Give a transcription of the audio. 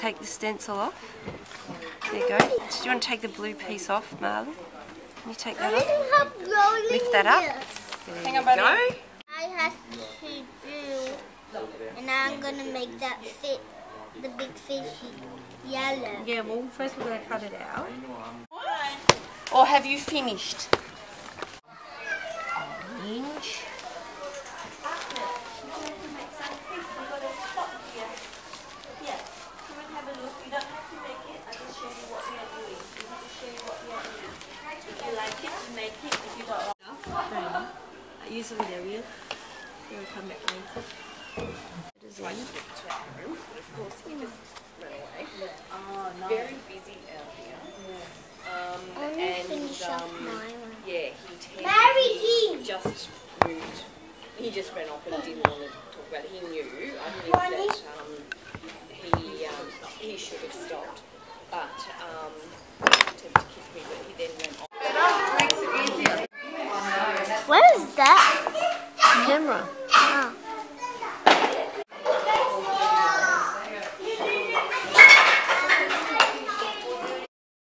take the stencil off. There you go. Do you want to take the blue piece off, Marlon? Can you take that off? Lift that up. There Hang on, buddy. go. I have to do, and I'm gonna make that fit the big fishy yellow. Yeah, well, first we're going to cut it out. Or have you finished? I usually they're real. They'll come back later. Design. Very busy out here. Um, and finish off um, my one. yeah, he Marry he him! just moved. He just ran off and didn't want to talk about it. He knew, I think that um, he um, he should have stopped, but um, he attempted to kiss me, but he then went off. What is that? Camera.